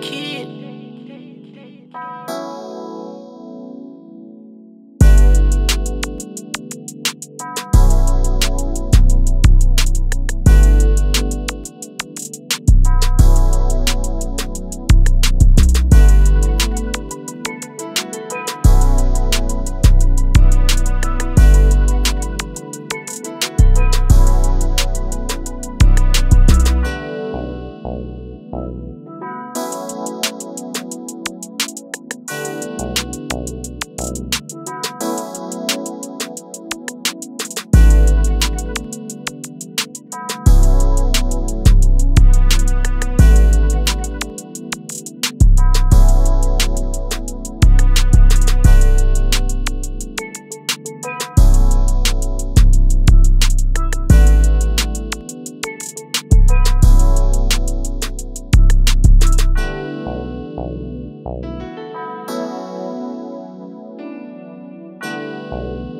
Kid.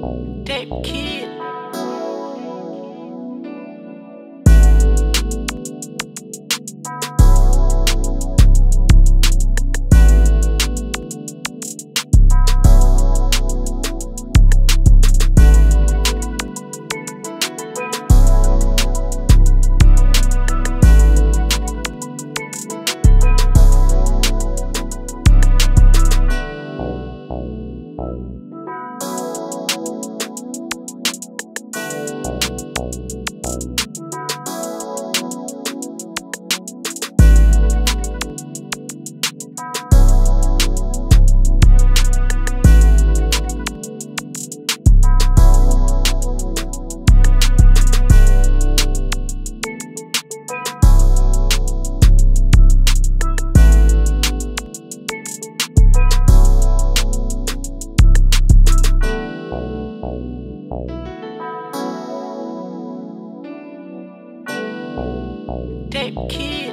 That kid. Kid.